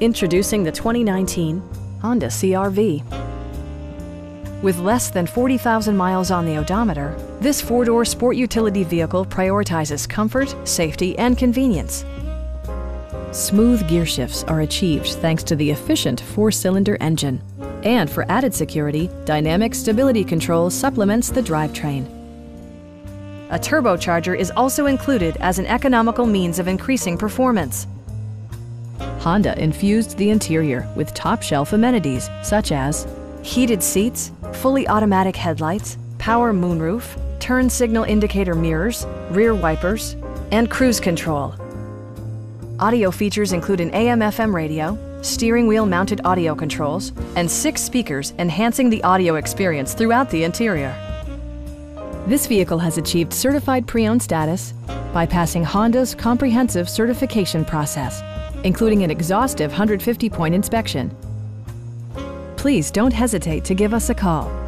Introducing the 2019 Honda CRV. With less than 40,000 miles on the odometer, this four-door sport utility vehicle prioritizes comfort, safety, and convenience. Smooth gear shifts are achieved thanks to the efficient four-cylinder engine. And for added security, Dynamic Stability Control supplements the drivetrain. A turbocharger is also included as an economical means of increasing performance. Honda infused the interior with top-shelf amenities such as heated seats, fully automatic headlights, power moonroof, turn signal indicator mirrors, rear wipers, and cruise control. Audio features include an AM-FM radio, steering wheel mounted audio controls, and six speakers enhancing the audio experience throughout the interior. This vehicle has achieved certified pre-owned status by passing Honda's comprehensive certification process including an exhaustive 150-point inspection. Please don't hesitate to give us a call.